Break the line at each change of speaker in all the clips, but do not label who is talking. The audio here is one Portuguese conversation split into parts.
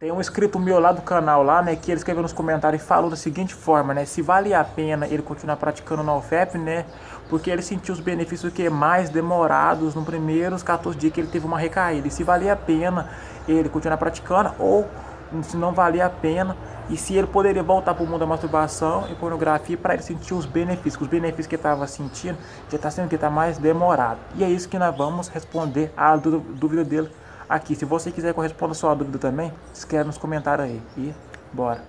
Tem um inscrito meu lá do canal lá, né, que ele escreveu nos comentários e falou da seguinte forma, né, se vale a pena ele continuar praticando no OFEP, né, porque ele sentiu os benefícios que mais demorados nos primeiros 14 dias que ele teve uma recaída, e se valia a pena ele continuar praticando ou se não valia a pena e se ele poderia voltar para o mundo da masturbação e pornografia para ele sentir os benefícios, os benefícios que ele estava sentindo já está sendo que está mais demorado. E é isso que nós vamos responder a dúvida dele aqui. Se você quiser responda a sua dúvida também, escreve nos comentários aí. E bora!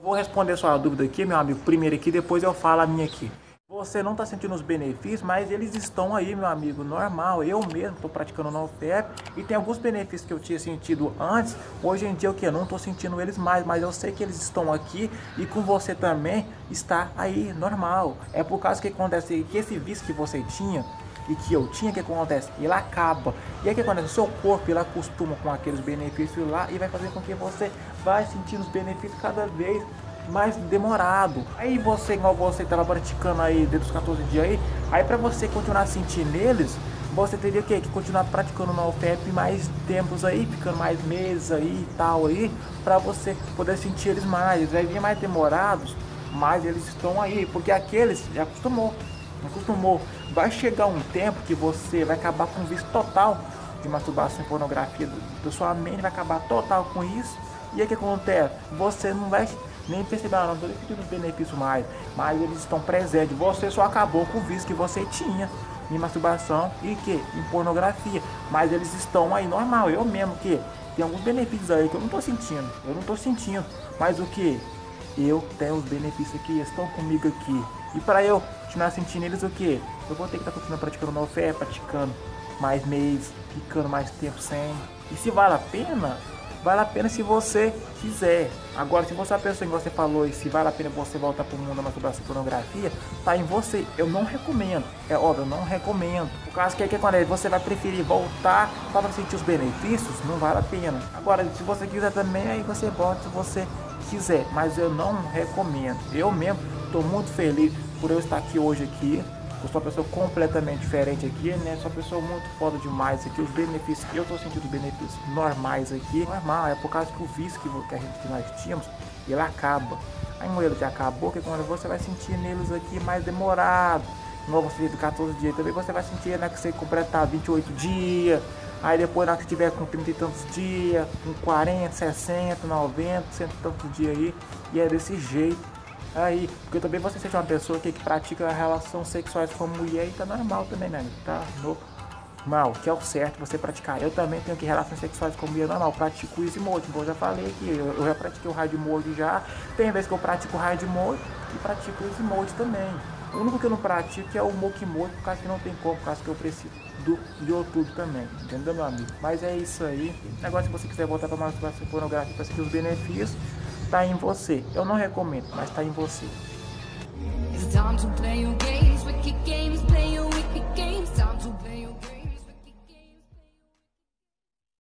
Vou responder sua dúvida aqui, meu amigo, primeiro aqui, depois eu falo a minha aqui. Você não está sentindo os benefícios, mas eles estão aí, meu amigo, normal. Eu mesmo estou praticando no OFEP e tem alguns benefícios que eu tinha sentido antes. Hoje em dia, o que? Eu não estou sentindo eles mais, mas eu sei que eles estão aqui e com você também está aí, normal. É por causa que acontece que esse vício que você tinha e que eu tinha, que acontece? Ele acaba. E aí que acontece? O seu corpo ele acostuma com aqueles benefícios lá e vai fazer com que você vai sentir os benefícios cada vez mais demorado. Aí você, igual você estava praticando aí dentro dos 14 dias aí, aí para você continuar a sentir neles, você teria que, que continuar praticando no OFEP mais tempos aí, ficando mais meses aí e tal aí, para você poder sentir eles mais. Eles vai vir mais demorados, mas eles estão aí, porque aqueles já acostumou, acostumou. Vai chegar um tempo que você vai acabar com o vício total de masturbação e pornografia da sua mente, vai acabar total com isso. E o que acontece? Você não vai nem perceberam, não estou pedindo benefício mais, mas eles estão presentes. Você só acabou com o vício que você tinha em masturbação e que em pornografia, mas eles estão aí normal. Eu mesmo que tem alguns benefícios aí que eu não estou sentindo, eu não estou sentindo, mas o que eu tenho os benefícios aqui, estão comigo aqui. E para eu continuar sentindo eles o que? Eu vou ter que estar tá continuando praticando no fé, praticando mais meses, ficando mais tempo sem. E se vale a pena, vale a pena se você quiser. Agora, se você é a pessoa que você falou e se vale a pena você voltar para o mundo da masturbação pornografia, tá em você. Eu não recomendo. É óbvio, eu não recomendo. O caso que é que acontece, você vai preferir voltar para sentir os benefícios, não vale a pena. Agora, se você quiser também, aí você volta se você quiser. Mas eu não recomendo. Eu mesmo estou muito feliz por eu estar aqui hoje aqui eu sou uma pessoa completamente diferente aqui, né? Sou uma pessoa muito foda demais aqui. Os benefícios, eu tô sentindo os benefícios normais aqui. Normal, é por causa que o vício que, que, a gente, que nós tínhamos, ele acaba. Aí um já acabou, que quando você vai sentir neles aqui mais demorado. Igual você teve 14 dias, também você vai sentir né, que você completar 28 dias. Aí depois, na que tiver com 30 e tantos dias, com 40, 60, 90, 100 e tantos dias aí. E é desse jeito. Aí, porque também você seja uma pessoa que, que pratica relações sexuais com mulher e tá normal também, né? Tá normal, que é o certo você praticar. Eu também tenho que relações sexuais com mulher normal, pratico easy mode, como eu já falei aqui, eu, eu já pratiquei o hard mode já. Tem vezes que eu pratico o hard mode e pratico o easy mode também. O único que eu não pratico é o mock mode, por causa que não tem como, por causa que eu preciso do YouTube também, entendeu meu amigo? Mas é isso aí. Agora se você quiser voltar para mais pornografia para sentir os benefícios, Está em você. Eu não recomendo, mas está em você. It's time to play your games,